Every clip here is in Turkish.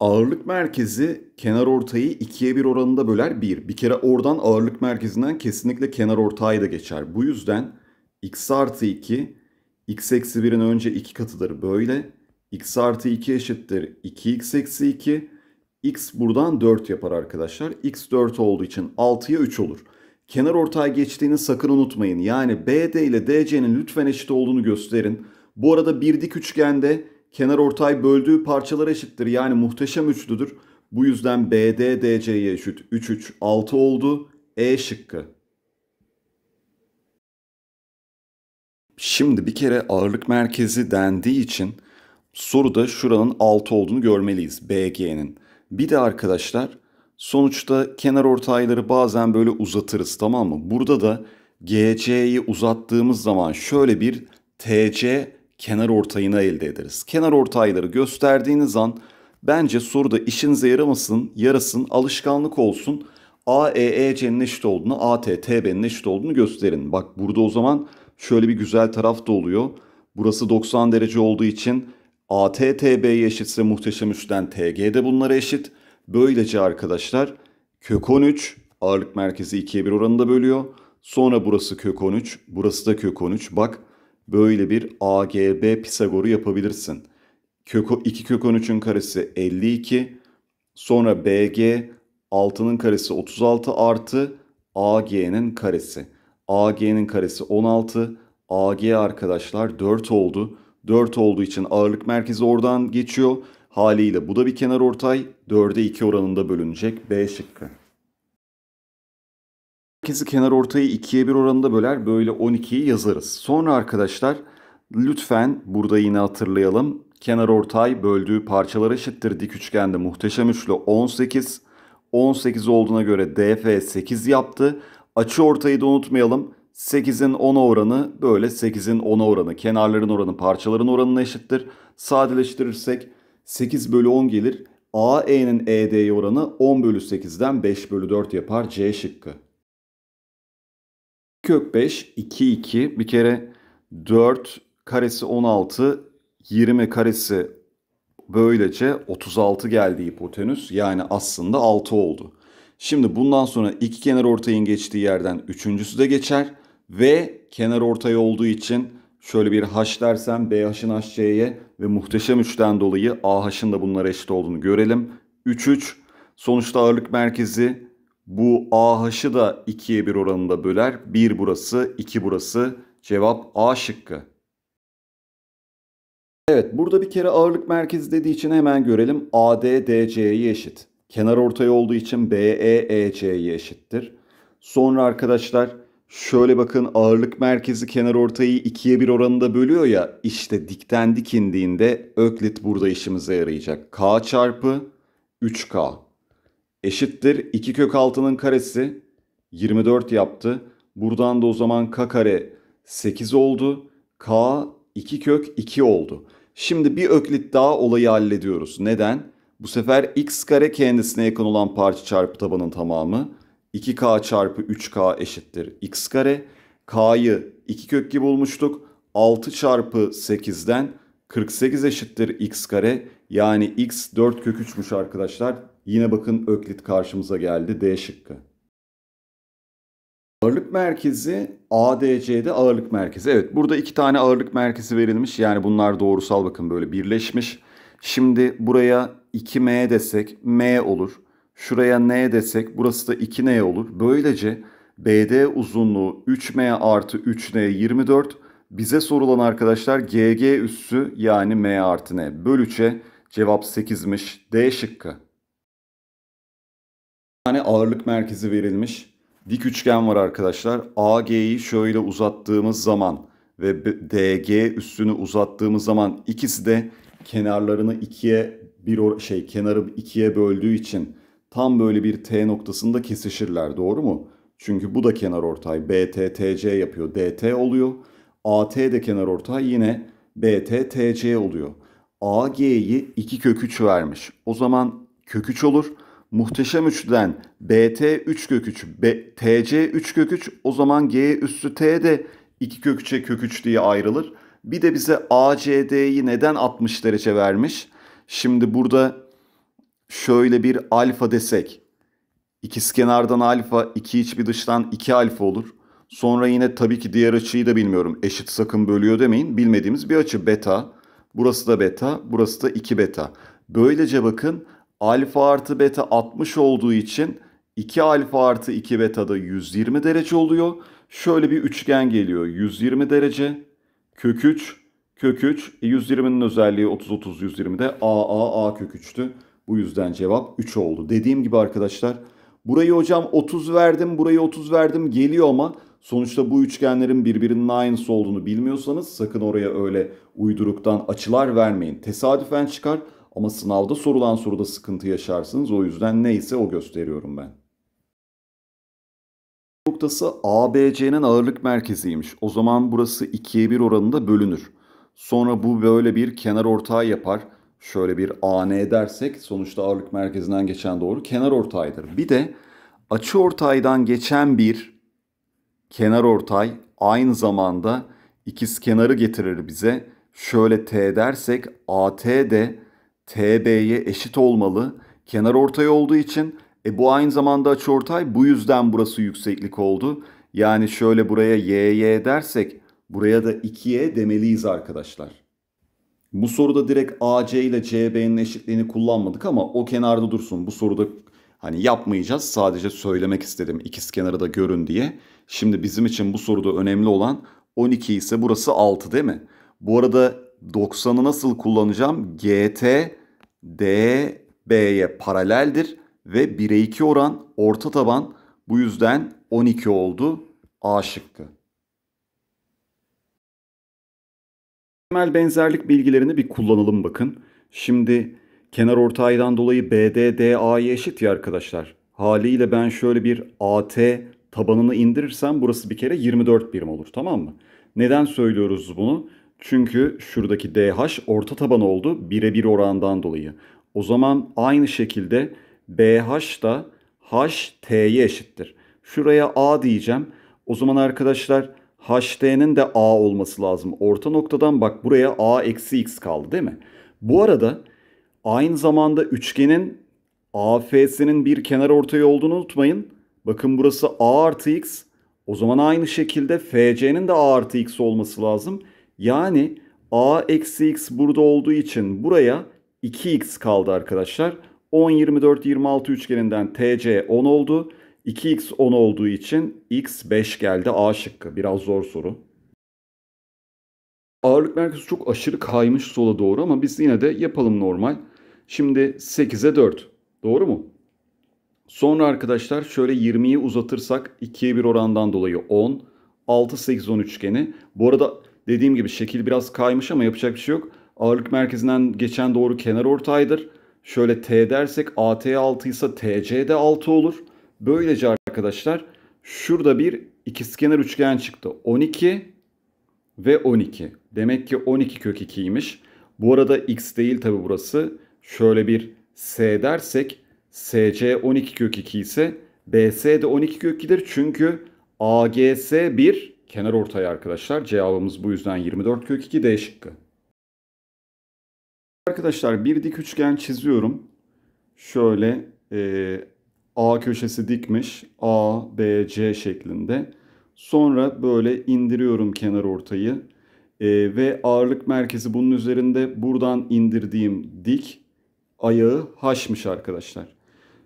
Ağırlık merkezi kenar ortayı ikiye bir oranında böler 1. Bir kere oradan ağırlık merkezinden kesinlikle kenar ortayı da geçer. Bu yüzden x artı 2, x eksi 1'in önce 2 katıdır böyle. x artı 2 eşittir 2x eksi 2. x buradan 4 yapar arkadaşlar. x 4 olduğu için 6'ya 3 olur. Kenar ortay geçtiğini sakın unutmayın. Yani BD ile DC'nin lütfen eşit olduğunu gösterin. Bu arada bir dik üçgende kenar ortay böldüğü parçalar eşittir. Yani muhteşem üçlüdür. Bu yüzden BD DC'ye eşit 3 3 6 oldu. E şıkkı. Şimdi bir kere ağırlık merkezi dendiği için soruda şuranın 6 olduğunu görmeliyiz BG'nin. Bir de arkadaşlar sonuçta kenar ortayları bazen böyle uzatırız tamam mı? Burada da GC'yi uzattığımız zaman şöyle bir TC kenar ortayını elde ederiz. Kenar ortayları gösterdiğiniz an bence soruda işinize yaramasın, yarasın, alışkanlık olsun. AEEC'nin eşit olduğunu, AT, TB'nin eşit olduğunu gösterin. Bak burada o zaman şöyle bir güzel taraf da oluyor. Burası 90 derece olduğu için AT, TB'ye eşitse muhteşem üçten TG de bunlara eşit. Böylece arkadaşlar kök 13 ağırlık merkezi 2'ye 1 oranında bölüyor. Sonra burası kök 13, burası da kök 13. Bak böyle bir AGB Pisagor'u yapabilirsin. Kök, 2 kök 13'ün karesi 52. Sonra BG 6'nın karesi 36 artı AG'nin karesi. AG'nin karesi 16. AG arkadaşlar 4 oldu. 4 olduğu için ağırlık merkezi oradan geçiyor. Haliyle bu da bir kenar ortay. 4'e 2 oranında bölünecek. B şıkkı. Merkezi kenar ortayı 2'ye 1 oranında böler. Böyle 12'yi yazarız. Sonra arkadaşlar lütfen burada yine hatırlayalım. Kenar ortay böldüğü parçalar eşittir. Dik üçgende muhteşem üçlü 18. 18 olduğuna göre DF 8 yaptı. Açı ortayı da unutmayalım. 8'in 10'a oranı böyle 8'in 10'a oranı. Kenarların oranı parçaların oranına eşittir. Sadeleştirirsek 8 bölü 10 gelir. AE'nin ED'ye oranı 10 bölü 8'den 5 bölü 4 yapar. C şıkkı. Kök 5, 2, 2. Bir kere 4 karesi 16, 20 karesi böylece 36 geldi hipotenüs. Yani aslında 6 oldu. Şimdi bundan sonra iki kenar ortayın geçtiği yerden üçüncüsü de geçer. Ve kenar ortay olduğu için şöyle bir h dersem BH'ın HC'ye ve muhteşem 3'ten dolayı AH'ın da bunlara eşit olduğunu görelim. 3 3 sonuçta ağırlık merkezi bu AH'ı da 2'ye 1 oranında böler. 1 burası, 2 burası. Cevap A şıkkı. Evet burada bir kere ağırlık merkezi dediği için hemen görelim. AD DC'ye eşit. Kenar ortay olduğu için BE EC'ye eşittir. Sonra arkadaşlar şöyle bakın ağırlık merkezi kenar ortayı 2'ye 1 oranında bölüyor ya. İşte dikten dik indiğinde Öklit burada işimize yarayacak. K çarpı 3K eşittir 2 kök altının karesi 24 yaptı. Buradan da o zaman K kare 8 oldu. K 2 kök 2 oldu. Şimdi bir öklit daha olayı hallediyoruz. Neden? Bu sefer x kare kendisine yakın olan parça çarpı tabanın tamamı. 2k çarpı 3k eşittir x kare. k'yı 2 kök gibi bulmuştuk. 6 çarpı 8'den 48 eşittir x kare. Yani x 4 kök 3'müş arkadaşlar. Yine bakın öklit karşımıza geldi. D şıkkı. Ağırlık merkezi ADC'de ağırlık merkezi. Evet burada iki tane ağırlık merkezi verilmiş. Yani bunlar doğrusal bakın böyle birleşmiş. Şimdi buraya 2M desek M olur. Şuraya N desek burası da 2N olur. Böylece BD uzunluğu 3M artı 3N 24. Bize sorulan arkadaşlar GG üssü yani M artı N. Böl 3'e cevap 8'miş. D şıkkı. Tane ağırlık merkezi verilmiş. Dik üçgen var arkadaşlar. AG'yi şöyle uzattığımız zaman ve DG üstünü uzattığımız zaman ikisi de kenarlarını ikiye bir şey kenarı ikiye böldüğü için tam böyle bir T noktasında kesişirler doğru mu? Çünkü bu da kenar ortay BT TC yapıyor DT oluyor. AT de kenar ortay yine BT TC oluyor. AG'yi 2 kök 3 vermiş. O zaman kök 3 olur. Muhteşem üçlüden BT 3 kök 3, B, TC 3 kök 3 o zaman G üstü T de 2 kök 3'e kök 3 diye ayrılır. Bir de bize ACD'yi neden 60 derece vermiş? Şimdi burada şöyle bir alfa desek. İkizkenardan alfa, iki iç bir dıştan iki alfa olur. Sonra yine tabii ki diğer açıyı da bilmiyorum. Eşit sakın bölüyor demeyin. Bilmediğimiz bir açı beta. Burası da beta, burası da 2 beta. Böylece bakın alfa artı beta 60 olduğu için 2 alfa artı 2 beta da 120 derece oluyor. Şöyle bir üçgen geliyor. 120 derece, kök 3, kök 3. E 120'nin özelliği 30 30 120'de a a a kök 3'tü. Bu yüzden cevap 3 oldu. Dediğim gibi arkadaşlar burayı hocam 30 verdim, burayı 30 verdim geliyor ama sonuçta bu üçgenlerin birbirinin aynısı olduğunu bilmiyorsanız sakın oraya öyle uyduruktan açılar vermeyin. Tesadüfen çıkar ama sınavda sorulan soruda sıkıntı yaşarsınız. O yüzden neyse o gösteriyorum ben. Noktası ABC'nin ağırlık merkeziymiş. O zaman burası 2'ye 1 oranında bölünür. Sonra bu böyle bir kenar ortağı yapar. Şöyle bir AN dersek sonuçta ağırlık merkezinden geçen doğru kenar ortaydır. Bir de açı ortaydan geçen bir kenar ortay aynı zamanda ikiz kenarı getirir bize. Şöyle T dersek AT de TB'ye eşit olmalı. Kenar ortay olduğu için e bu aynı zamanda açıortay bu yüzden burası yükseklik oldu. Yani şöyle buraya YY dersek buraya da 2Y demeliyiz arkadaşlar. Bu soruda direkt AC ile CB'nin eşitliğini kullanmadık ama o kenarda dursun. Bu soruda hani yapmayacağız. Sadece söylemek istedim ikiz kenarı da görün diye. Şimdi bizim için bu soruda önemli olan 12 ise burası 6 değil mi? Bu arada 90'ı nasıl kullanacağım? GT DB'ye paraleldir ve 1'e 2 oran orta taban bu yüzden 12 oldu A şıkkı. Temel benzerlik bilgilerini bir kullanalım bakın. Şimdi kenar ortaydan dolayı BD DA'ya eşit ya arkadaşlar. Haliyle ben şöyle bir AT tabanını indirirsem burası bir kere 24 birim olur tamam mı? Neden söylüyoruz bunu? Çünkü şuradaki DH orta taban oldu birebir orandan dolayı. O zaman aynı şekilde BH da HT'ye eşittir. Şuraya A diyeceğim. O zaman arkadaşlar HT'nin de A olması lazım. Orta noktadan bak buraya A eksi X kaldı değil mi? Bu arada aynı zamanda üçgenin AF'sinin bir kenar ortayı olduğunu unutmayın. Bakın burası A artı X. O zaman aynı şekilde FC'nin de A artı X olması lazım. Yani A eksi X burada olduğu için buraya 2X kaldı arkadaşlar. 10, 24, 26 üçgeninden TC 10 oldu. 2x 10 olduğu için x 5 geldi A şıkkı. Biraz zor soru. Ağırlık merkezi çok aşırı kaymış sola doğru ama biz yine de yapalım normal. Şimdi 8'e 4. Doğru mu? Sonra arkadaşlar şöyle 20'yi uzatırsak 2'ye 1 orandan dolayı 10. 6, 8, 10 üçgeni. Bu arada dediğim gibi şekil biraz kaymış ama yapacak bir şey yok. Ağırlık merkezinden geçen doğru kenar ortaydır. Şöyle T dersek AT 6 ise TC de 6 olur. Böylece arkadaşlar şurada bir ikizkenar üçgen çıktı. 12 ve 12. Demek ki 12 kök 2'ymiş. Bu arada x değil tabi burası. Şöyle bir S dersek SC 12 kök 2 ise BS de 12 kök 2'dir. Çünkü AGS 1 kenar ortay arkadaşlar. Cevabımız bu yüzden 24 kök 2 D şıkkı. Arkadaşlar bir dik üçgen çiziyorum. Şöyle e, A köşesi dikmiş. A, B, C şeklinde. Sonra böyle indiriyorum kenar ortayı. E, ve ağırlık merkezi bunun üzerinde buradan indirdiğim dik ayağı H'mış arkadaşlar.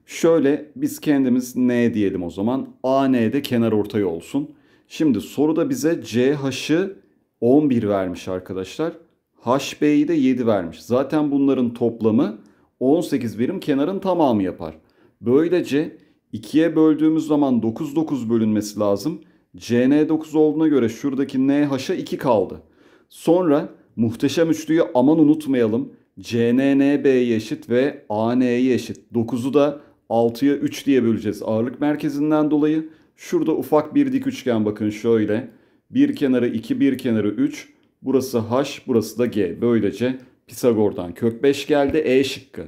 Şöyle biz kendimiz N diyelim o zaman. AN'de kenar ortayı olsun. Şimdi soruda bize CH'ı 11 vermiş arkadaşlar. HB'yi de 7 vermiş. Zaten bunların toplamı 18 birim kenarın tamamı yapar. Böylece 2'ye böldüğümüz zaman 9 9 bölünmesi lazım. CN 9 olduğuna göre şuradaki NH'a 2 kaldı. Sonra muhteşem üçlüyü aman unutmayalım. CNNB'ye eşit ve AN'ye eşit. 9'u da 6'ya 3 diye böleceğiz ağırlık merkezinden dolayı. Şurada ufak bir dik üçgen bakın şöyle. Bir kenarı 2, bir kenarı 3. Burası H, burası da G. Böylece Pisagor'dan kök 5 geldi. E şıkkı.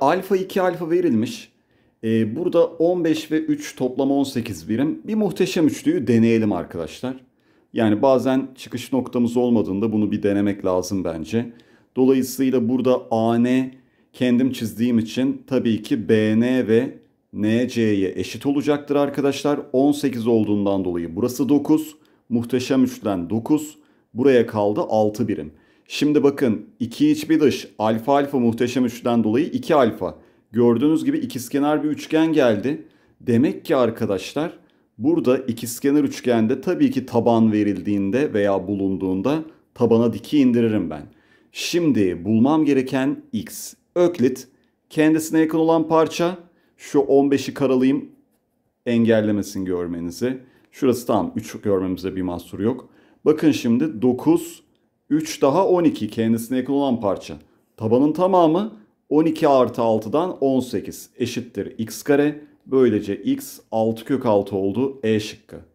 Alfa 2 alfa verilmiş. Ee, burada 15 ve 3 toplam 18 birim. Bir muhteşem üçlüyü deneyelim arkadaşlar. Yani bazen çıkış noktamız olmadığında bunu bir denemek lazım bence. Dolayısıyla burada AN kendim çizdiğim için tabii ki BN ve NC'ye eşit olacaktır arkadaşlar. 18 olduğundan dolayı burası 9. Muhteşem üçgen 9. Buraya kaldı 6 birim. Şimdi bakın 2 iç bir dış alfa alfa muhteşem üçten dolayı 2 alfa. Gördüğünüz gibi ikizkenar bir üçgen geldi. Demek ki arkadaşlar burada ikizkenar üçgende tabii ki taban verildiğinde veya bulunduğunda tabana diki indiririm ben. Şimdi bulmam gereken x. Öklit kendisine yakın olan parça şu 15'i karalayayım engellemesin görmenizi. Şurası tamam 3 görmemize bir mahsur yok. Bakın şimdi 9, 3 daha 12 kendisine yakın olan parça. Tabanın tamamı 12 artı 6'dan 18 eşittir x kare. Böylece x 6 kök 6 oldu E şıkkı.